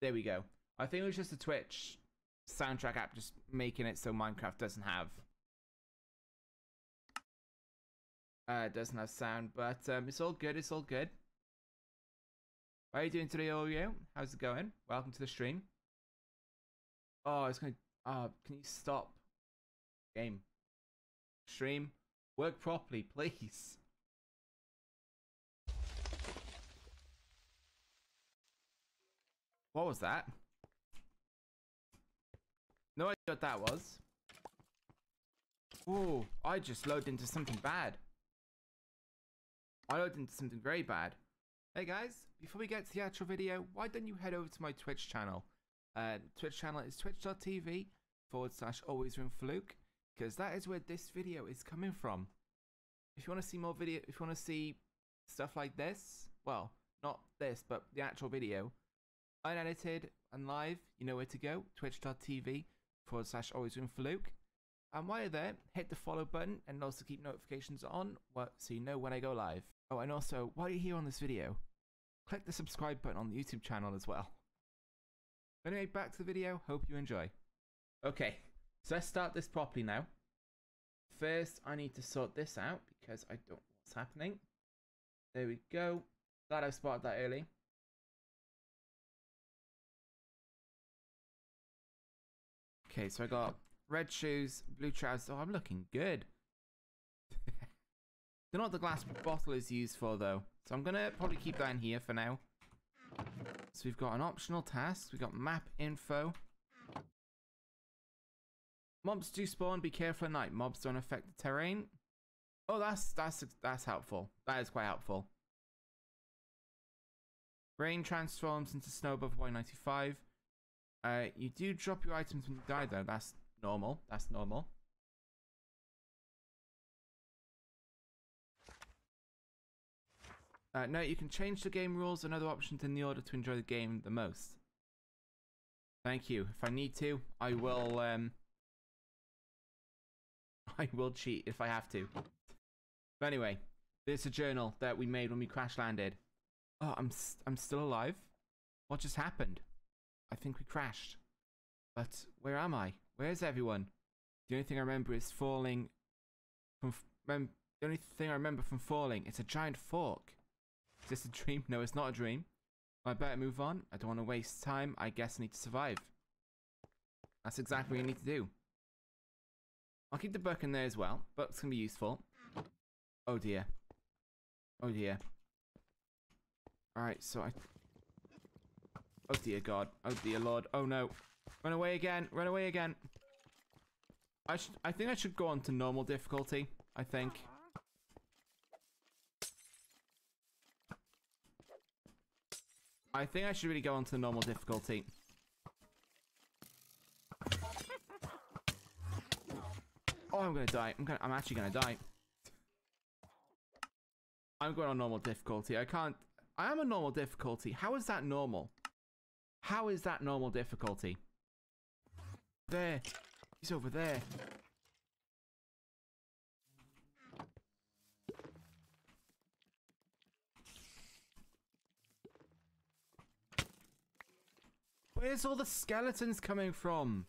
There we go. I think it was just a Twitch soundtrack app just making it so Minecraft doesn't have uh doesn't have sound, but um it's all good, it's all good. How are you doing today, you? How's it going? Welcome to the stream. Oh, it's gonna oh can you stop game? Stream. Work properly, please. What was that? No idea what that was. Oh, I just loaded into something bad. I loaded into something very bad. Hey guys, before we get to the actual video, why don't you head over to my Twitch channel? Uh, Twitch channel is twitch.tv forward slash always room fluke because that is where this video is coming from. If you want to see more video, if you want to see stuff like this, well, not this, but the actual video, unedited and live, you know where to go. Twitch.tv forward slash always room for Luke. And while you're there, hit the follow button and also keep notifications on so you know when I go live. Oh, and also, while you're here on this video, click the subscribe button on the YouTube channel as well. Anyway, back to the video. Hope you enjoy. Okay, so let's start this properly now. First, I need to sort this out because I don't know what's happening. There we go. Glad I spotted that early. Okay, so I got red shoes, blue trousers. Oh, I'm looking good. Know what the glass bottle is used for though. So I'm gonna probably keep that in here for now. So we've got an optional task. We've got map info. Mobs do spawn. Be careful at night. Mobs don't affect the terrain. Oh, that's that's that's helpful. That is quite helpful. Rain transforms into snow above Y95. Uh, you do drop your items when you die, though. That's normal. That's normal. Uh, no, you can change the game rules and other options in the order to enjoy the game the most. Thank you. If I need to, I will. Um, I will cheat if I have to. But anyway, there's a journal that we made when we crash landed. Oh, I'm I'm still alive. What just happened? I think we crashed. But where am I? Where's everyone? The only thing I remember is falling from. the only thing I remember from falling is a giant fork. Is this a dream? No, it's not a dream. I better move on. I don't want to waste time. I guess I need to survive. That's exactly what you need to do. I'll keep the book in there as well. Book's gonna be useful. Oh dear. Oh dear. Alright, so I Oh dear God. Oh dear Lord. Oh no. Run away again. Run away again. I should. I think I should go on to normal difficulty. I think. I think I should really go on to normal difficulty. Oh, I'm gonna die. I'm gonna. I'm actually gonna die. I'm going on normal difficulty. I can't. I am a normal difficulty. How is that normal? How is that normal difficulty? There. He's over there. Where's all the skeletons coming from?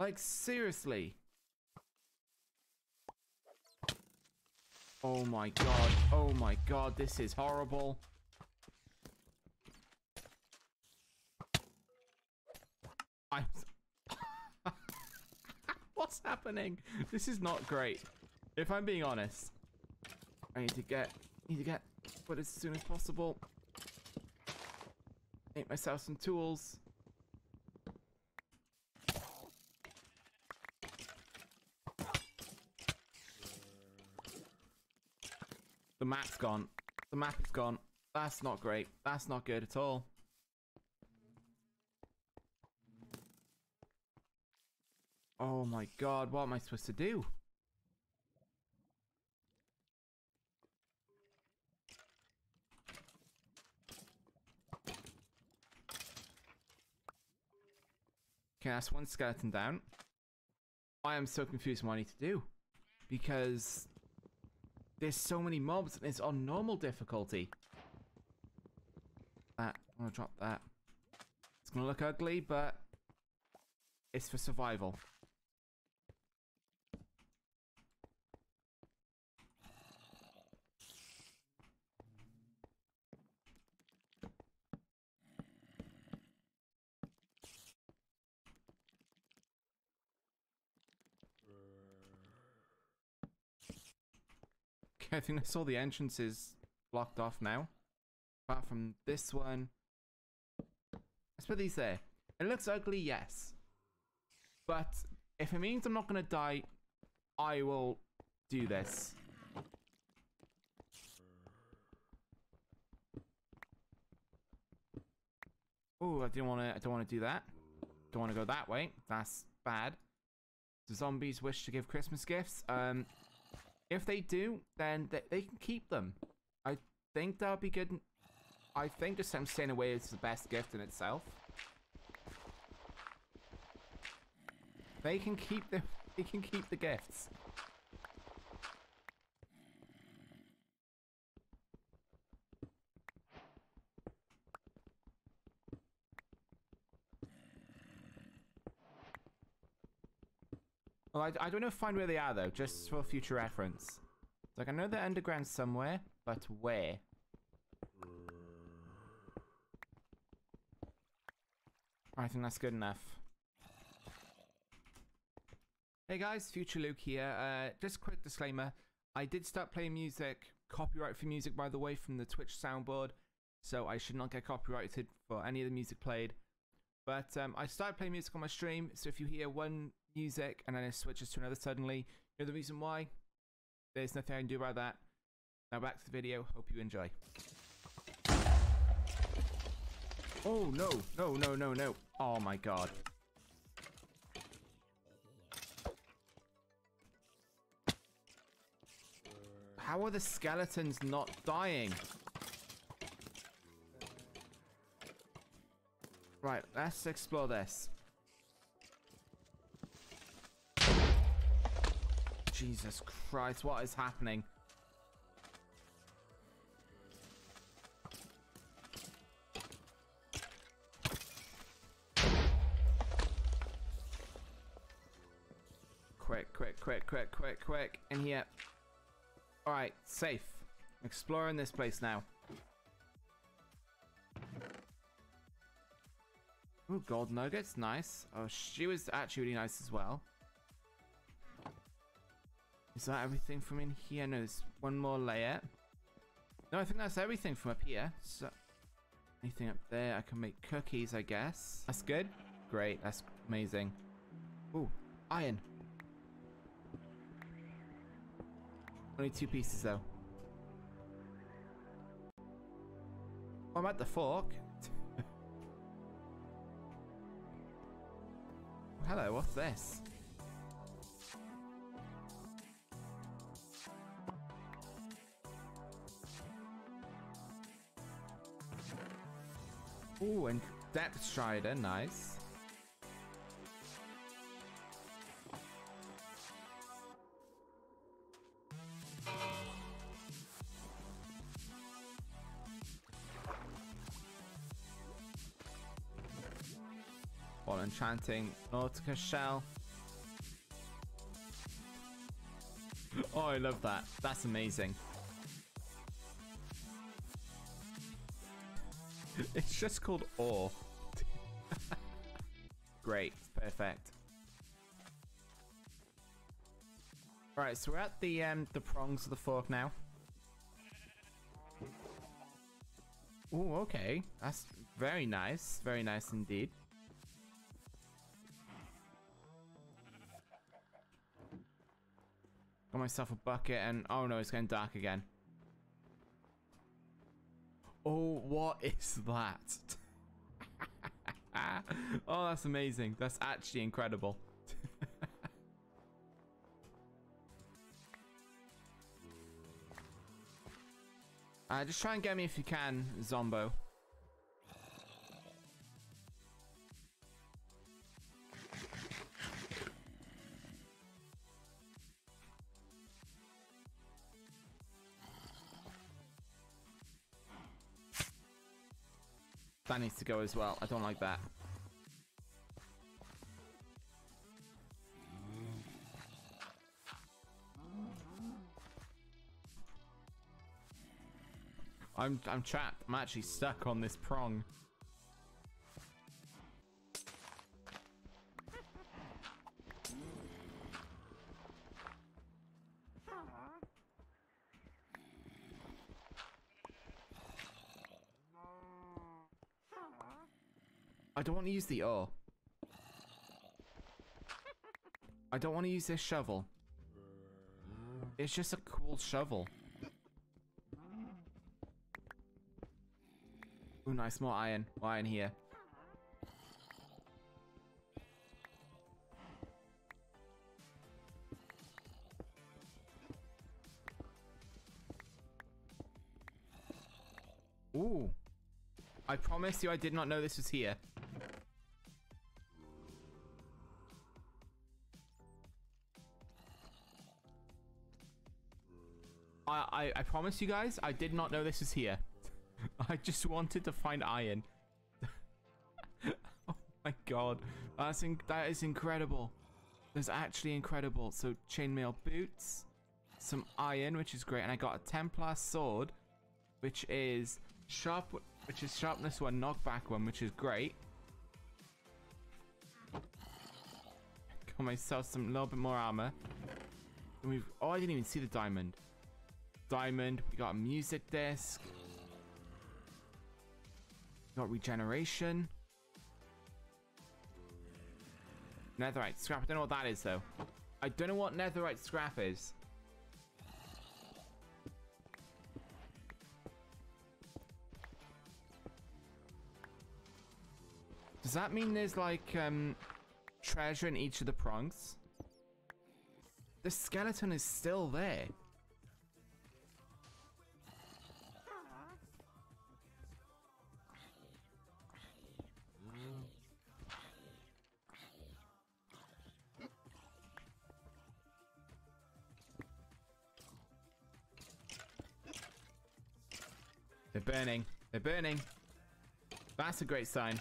Like, seriously. Oh my god. Oh my god, this is horrible. I'm. What's happening? This is not great. If I'm being honest, I need to get, need to get, but as soon as possible. Make myself some tools. The map's gone. The map is gone. That's not great. That's not good at all. Oh my god, what am I supposed to do? Okay, that's one skeleton down. I am so confused what I need to do. Because there's so many mobs and it's on normal difficulty. That, I'm gonna drop that. It's gonna look ugly, but it's for survival. I think that's all the entrances blocked off now. Apart from this one. Let's put these there. It looks ugly, yes. But if it means I'm not going to die, I will do this. Oh, I didn't want to. I don't want to do that. Don't want to go that way. That's bad. Do zombies wish to give Christmas gifts? Um, if they do, then they, they can keep them. I think that would be good. I think just them staying away is the best gift in itself. They can keep the they can keep the gifts. Well, I, I don't know find where they are though, just for future reference. Like I know they're underground somewhere, but where? I think that's good enough. Hey guys, Future Luke here. Uh, just quick disclaimer. I did start playing music, copyright for music by the way, from the Twitch soundboard. So I should not get copyrighted for any of the music played. But um, I started playing music on my stream, so if you hear one music and then it switches to another suddenly, you know the reason why? There's nothing I can do about that. Now back to the video, hope you enjoy. Oh no, no, no, no, no. Oh my god. How are the skeletons not dying? Right, let's explore this. Jesus Christ, what is happening? Quick, quick, quick, quick, quick, quick. In here. Alright, safe. Exploring this place now. Ooh, gold nuggets, nice. Oh, she was actually really nice as well. Is that everything from in here? No, there's one more layer. No, I think that's everything from up here. So, anything up there? I can make cookies, I guess. That's good. Great, that's amazing. Ooh, iron. Only two pieces though. Oh, I'm at the fork. Hello, what's this? Ooh, and Depth Strider, nice. While enchanting Nautilus Shell. Oh, I love that. That's amazing. It's just called ore. Great, perfect. Alright, so we're at the um the prongs of the fork now. Oh, okay. That's very nice. Very nice indeed. Got myself a bucket and oh no, it's getting dark again. Oh, what is that? oh, that's amazing. That's actually incredible. uh, just try and get me if you can, Zombo. Needs to go as well. I don't like that. I'm, I'm trapped. I'm actually stuck on this prong. Want to use the ore. I don't want to use this shovel. It's just a cool shovel. Ooh, nice. More iron. More iron here. I promise you I did not know this was here. I, I, I promise you guys, I did not know this was here. I just wanted to find iron. oh my god. That's in that is incredible. That's actually incredible. So chainmail boots, some iron, which is great, and I got a Templar sword, which is sharp which is sharpness one, knockback one, which is great. Got myself some little bit more armor. And we've oh I didn't even see the diamond. Diamond, we got a music disc. Got regeneration. Netherite scrap. I don't know what that is though. I don't know what netherite scrap is. Does that mean there's like um treasure in each of the prongs? The skeleton is still there. They're burning. They're burning. That's a great sign.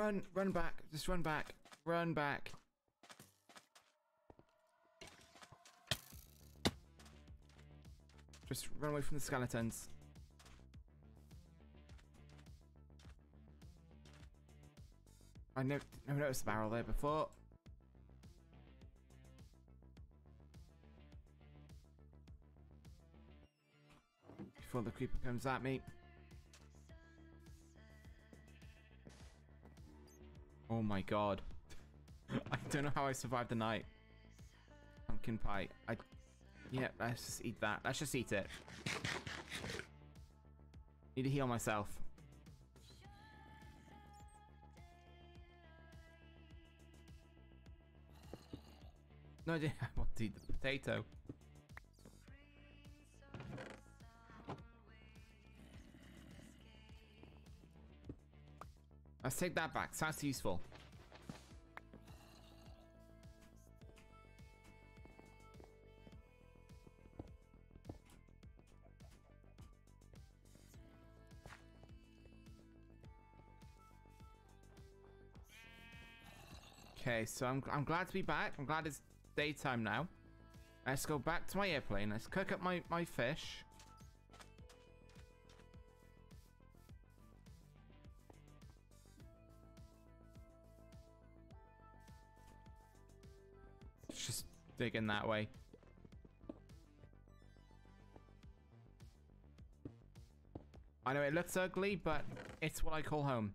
Run, run back. Just run back. Run back. Just run away from the skeletons. I never, never noticed the barrel there before. Before the creeper comes at me. Oh my god. I don't know how I survived the night. Pumpkin pie. I yeah, let's just eat that. Let's just eat it. Need to heal myself. No idea I want to eat the potato. Let's take that back. Sounds useful. Okay, so I'm, I'm glad to be back. I'm glad it's daytime now. Let's go back to my airplane. Let's cook up my, my fish. Let's just dig in that way. I know it looks ugly, but it's what I call home.